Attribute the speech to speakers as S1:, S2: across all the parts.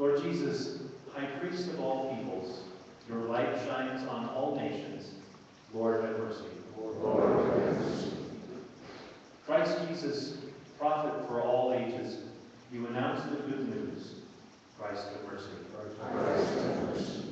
S1: Lord Jesus, High Priest of all peoples, your light shines on all nations. Lord, have mercy. Lord, have mercy. Christ Jesus, prophet for all ages, you announce the good news. Christ, have mercy. Lord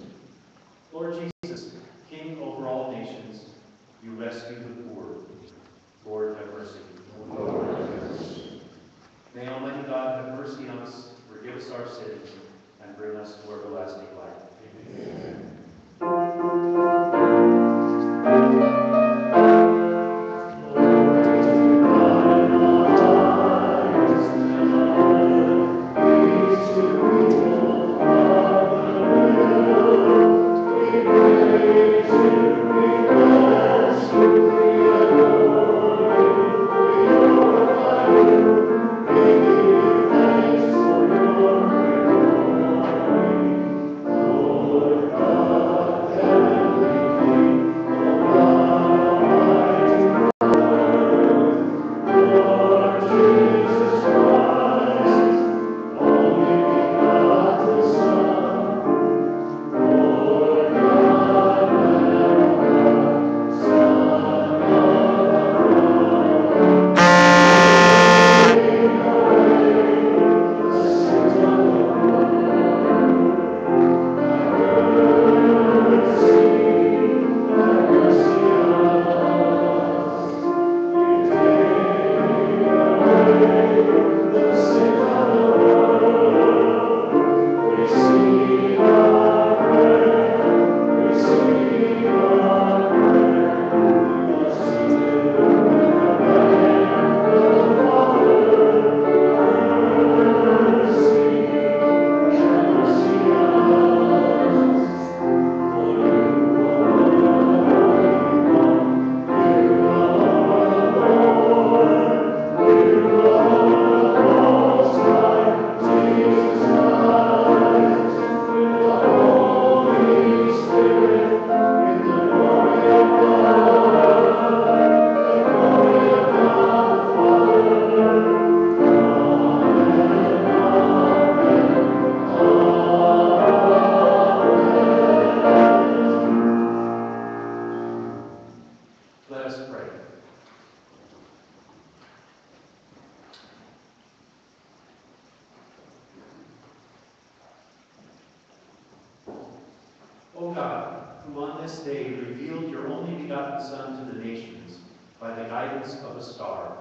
S1: by the guidance of a star,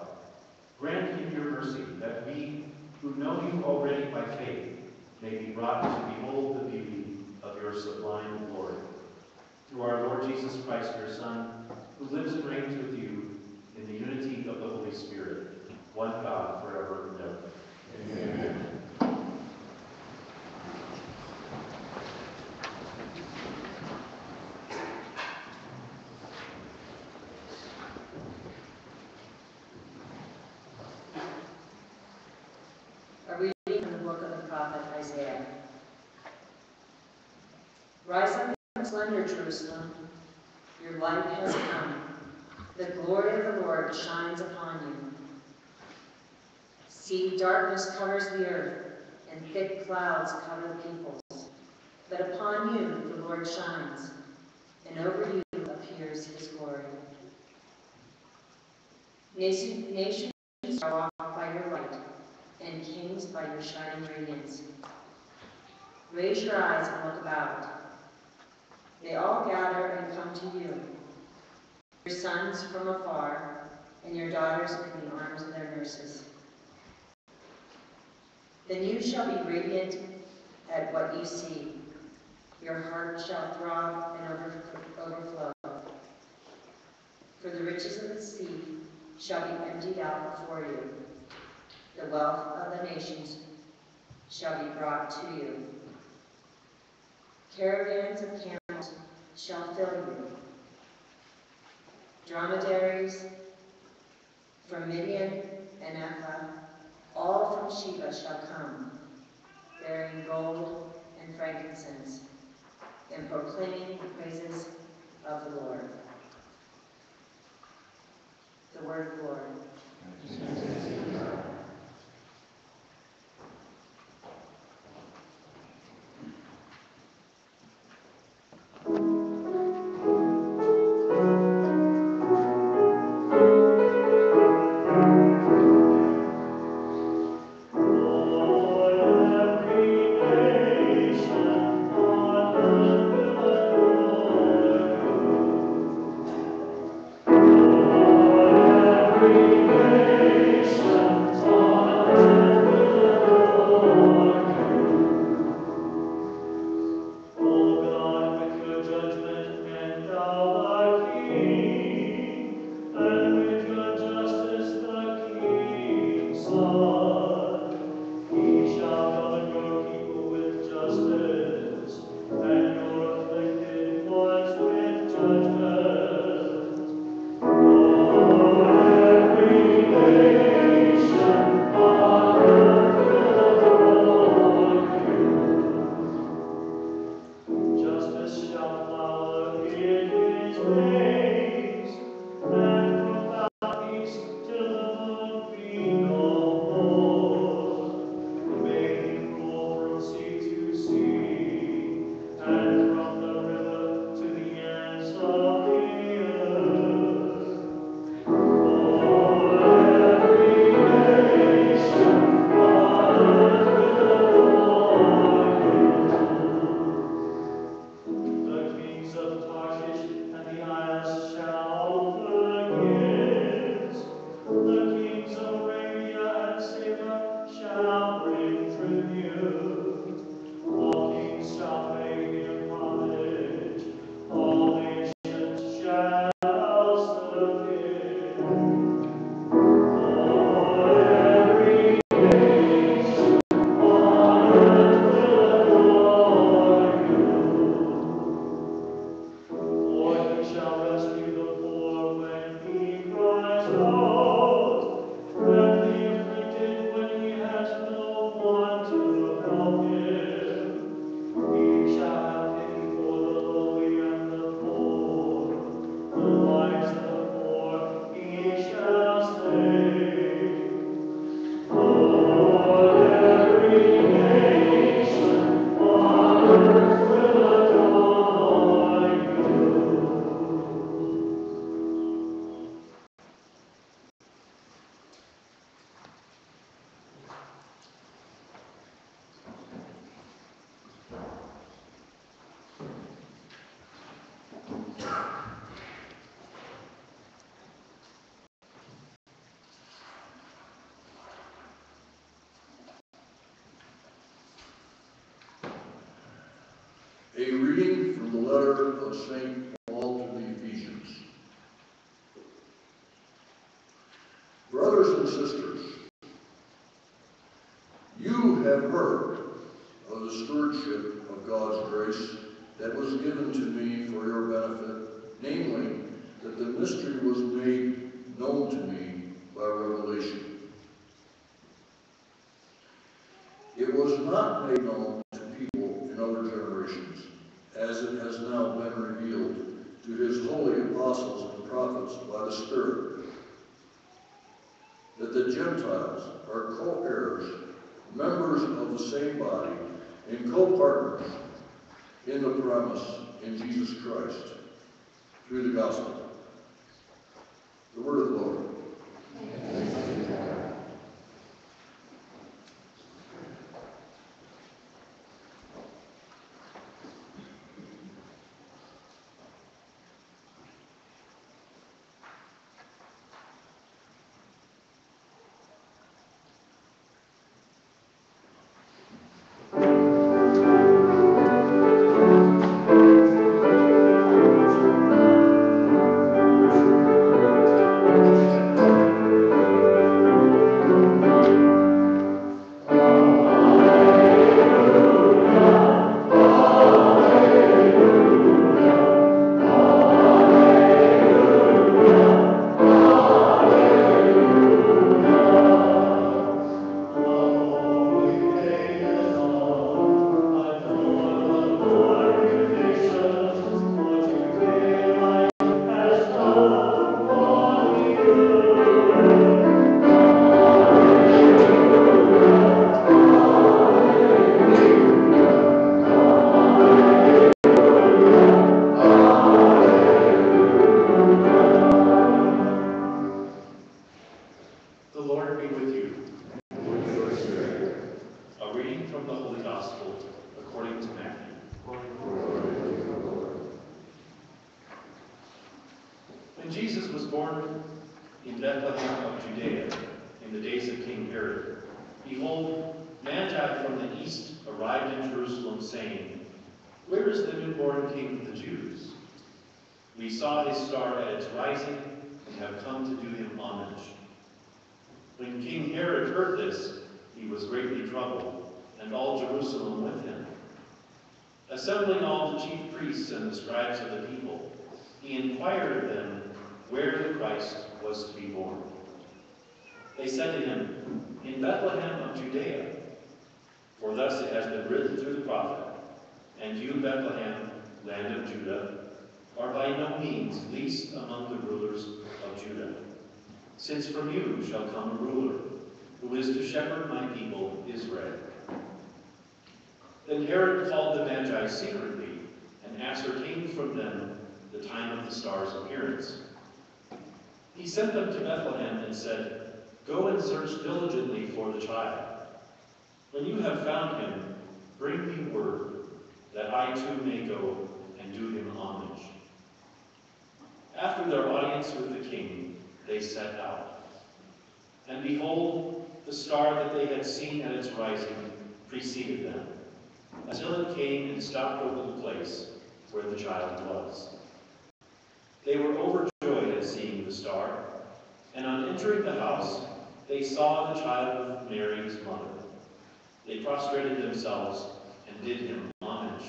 S1: grant in your mercy that we, who know you already by faith, may be brought to behold the beauty of your sublime glory. Through our Lord Jesus Christ, your Son, who lives and reigns with you in the unity of the Holy Spirit, one God forever and ever.
S2: A reading from the book of the prophet Isaiah. Rise up and splendor, Jerusalem. Your light has come. The glory of the Lord shines upon you. See, darkness covers the earth, and thick clouds cover the peoples. But upon you the Lord shines, and over you appears his glory. Nation, nations are walked by your light, and kings by your shining radiance. Raise your eyes and look about. They all gather and come to you. Your sons from afar, and your daughters in the arms of their nurses. Then you shall be radiant at what you see. Your heart shall throb and over- overflow. For the riches of the sea shall be emptied out before you. The wealth of the nations shall be brought to you. Caravans of camels shall fill you. Dromedaries from Midian and Ephah,
S1: all from Sheba shall come, bearing gold and frankincense, and proclaiming the praises of the Lord. The word of the Lord.
S3: a reading from the letter of St. tribes are co-heirs, members of the same body, and co-partners in the promise in Jesus Christ through the gospel. The word of the Lord.
S4: Rising and have come to do him homage. When King Herod heard this, he was greatly troubled, and all Jerusalem with him. Assembling all the chief priests and the scribes of the people, he inquired of them where the Christ was to be born. They said to him, In Bethlehem of Judea, for thus it has been written through the prophet, And you, Bethlehem, land of Judah, are by no means least among the rulers of Judah. Since from you shall come a ruler, who is to shepherd my people Israel. Then Herod called the Magi secretly and ascertained from them the time of the star's appearance. He sent them to Bethlehem and said, Go and search diligently for the child. When you have found him, bring me word, that I too may go and do him homage. After their audience with the king, they set out. And behold, the star that they had seen at its rising preceded them, until it came and stopped over the place where the child was. They were overjoyed at seeing the star, and on entering the house, they saw the child with Mary's mother. They prostrated themselves and did him homage.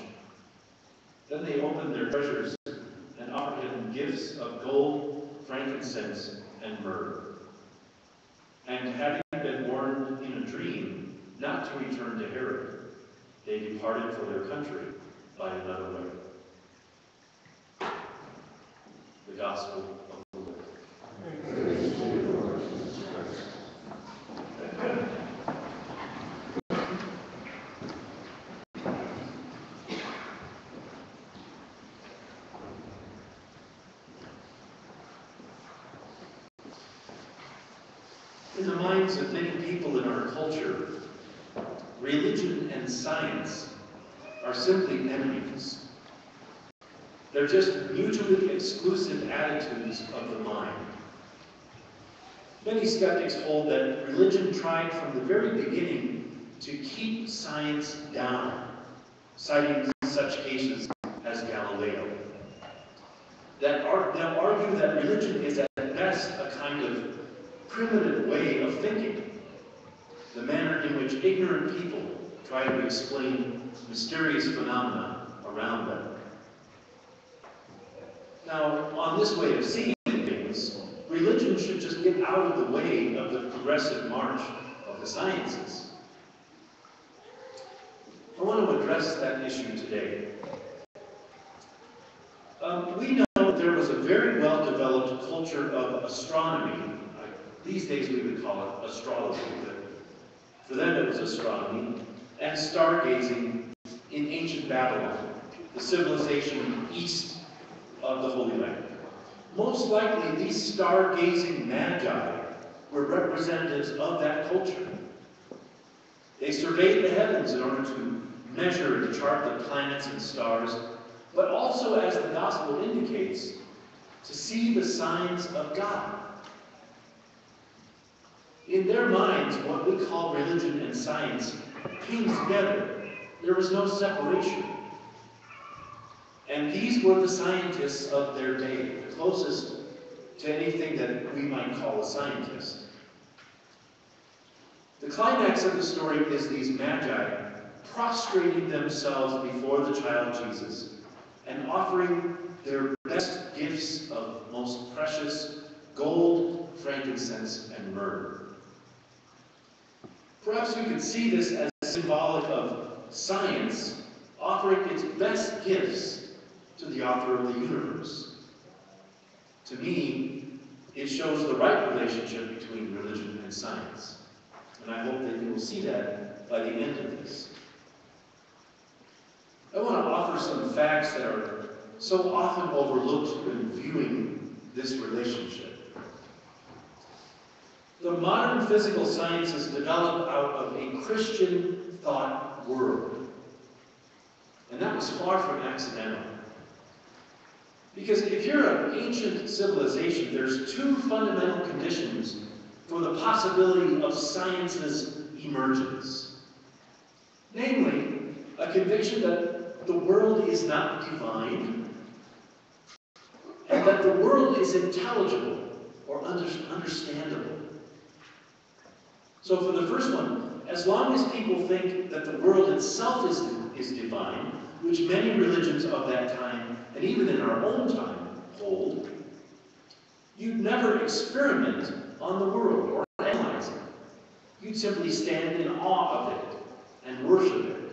S4: Then they opened their treasures gifts of gold, frankincense, and myrrh. And having been warned in a dream not to return to Herod, they departed for their country by another way. The Gospel of the Lord. In the minds of many people in our culture, religion and science are simply enemies. They're just mutually exclusive attitudes of the mind. Many skeptics hold that religion tried from the very beginning to keep science down, citing such cases as Galileo. That ar- argue that religion is at best a kind of primitive way of thinking, the manner in which ignorant people try to explain mysterious phenomena around them. Now, on this way of seeing things, religion should just get out of the way of the progressive march of the sciences. I want to address that issue today. Um, we know that there was a very well-developed culture of astronomy these days we would call it astrology, but for them it was astronomy, and stargazing in ancient Babylon, the civilization east of the Holy Land. Most likely these stargazing magi were representatives of that culture. They surveyed the heavens in order to measure and chart the planets and stars, but also, as the gospel indicates, to see the signs of God. In their minds, what we call religion and science came together. There was no separation. And these were the scientists of their day, the closest to anything that we might call a scientist. The climax of the story is these magi prostrating themselves before the child Jesus and offering their best gifts of most precious gold, frankincense, and myrrh. Perhaps we could see this as symbolic of science offering its best gifts to the author of the universe. To me, it shows the right relationship between religion and science. And I hope that you will see that by the end of this. I want to offer some facts that are so often overlooked when viewing this relationship. The modern physical sciences developed out of a Christian thought world. And that was far from accidental. Because if you're an ancient civilization, there's two fundamental conditions for the possibility of science's emergence. Namely, a conviction that the world is not divine, and that the world is intelligible or under, understandable. So for the first one, as long as people think that the world itself is, is divine, which many religions of that time, and even in our own time, hold, you'd never experiment on the world or analyze it. You'd simply stand in awe of it and worship it.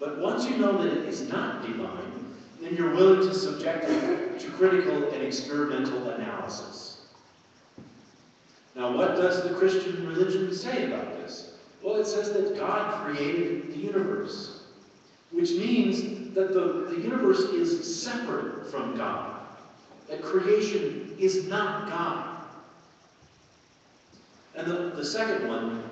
S4: But once you know that it is not divine, then you're willing to subject it to critical and experimental analysis. Now, what does the Christian religion say about this? Well, it says that God created the universe, which means that the, the universe is separate from God, that creation is not God. And the, the second one,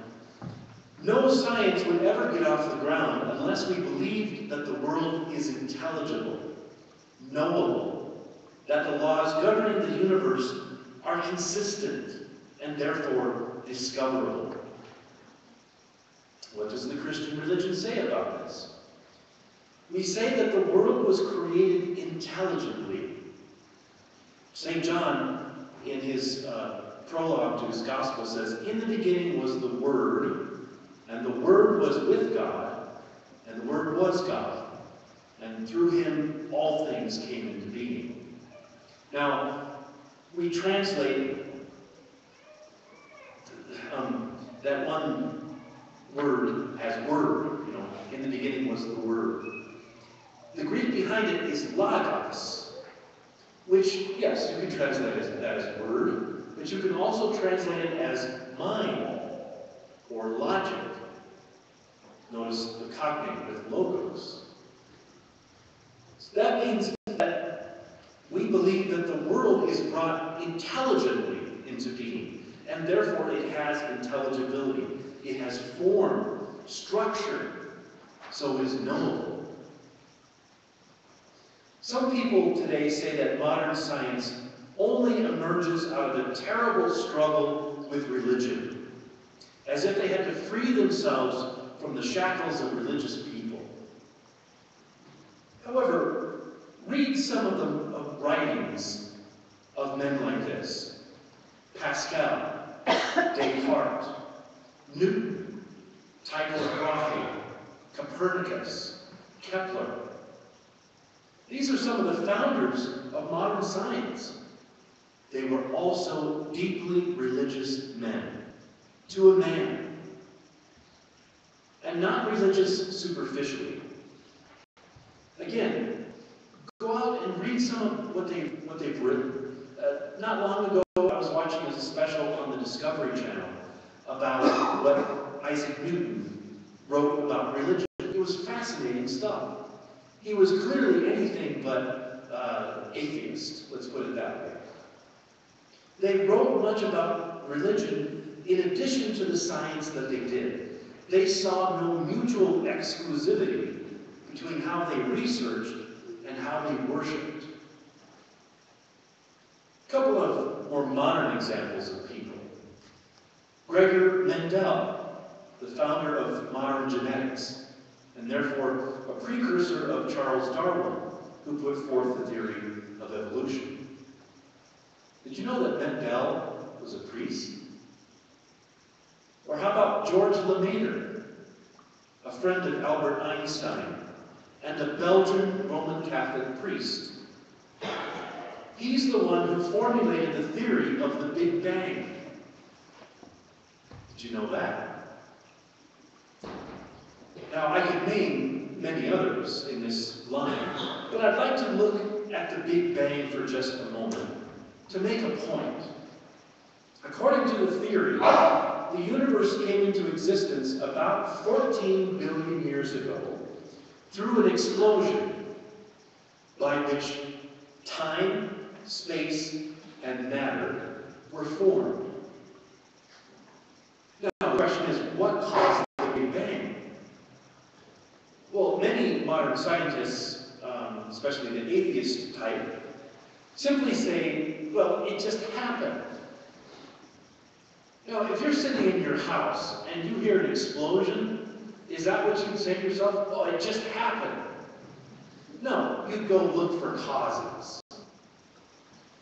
S4: no science would ever get off the ground unless we believed that the world is intelligible, knowable, that the laws governing the universe are consistent, and therefore discoverable. What does the Christian religion say about this? We say that the world was created intelligently. St. John, in his uh, prologue to his gospel, says, In the beginning was the Word, and the Word was with God, and the Word was God, and through him all things came into being. Now, we translate um, that one word as word, you know, in the beginning was the word. The Greek behind it is logos, which, yes, you can translate as, that as word, but you can also translate it as mind or logic. Notice the cognate with logos. So that means that we believe that the world is brought intelligently into being, and therefore it has intelligibility. It has form, structure, so is knowable. Some people today say that modern science only emerges out of the terrible struggle with religion, as if they had to free themselves from the shackles of religious people. However, read some of the of writings of men like this. Pascal, Descartes, Newton, Tycho Brahe, Copernicus, Kepler. These are some of the founders of modern science. They were also deeply religious men, to a man. And not religious superficially. Again, go out and read some of what, they, what they've written. Uh, not long ago, was watching a special on the Discovery Channel about what Isaac Newton wrote about religion. It was fascinating stuff. He was clearly anything but uh, atheist, let's put it that way. They wrote much about religion in addition to the science that they did. They saw no mutual exclusivity between how they researched and how they worshipped. A couple of more modern examples of people. Gregor Mendel, the founder of modern genetics, and therefore a precursor of Charles Darwin, who put forth the theory of evolution. Did you know that Mendel was a priest? Or how about George Lemaître, a friend of Albert Einstein and a Belgian Roman Catholic priest? He's the one who formulated the theory of the Big Bang. Did you know that? Now, I could name many others in this line, but I'd like to look at the Big Bang for just a moment to make a point. According to the theory, the universe came into existence about 14 billion years ago through an explosion by which time, space, and matter were formed. Now, the question is, what caused the Big Bang? Well, many modern scientists um, especially the atheist type, simply say, well, it just happened. Know, if you're sitting in your house and you hear an explosion, is that what you'd say to yourself? Oh, it just happened. No, you'd go look for causes.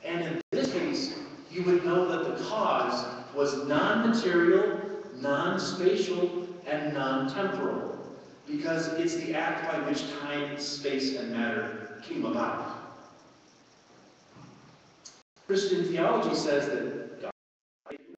S4: And in this case, you would know that the cause was non-material, non-spatial, and non-temporal, because it's the act by which time, space, and matter came about. Christian theology says that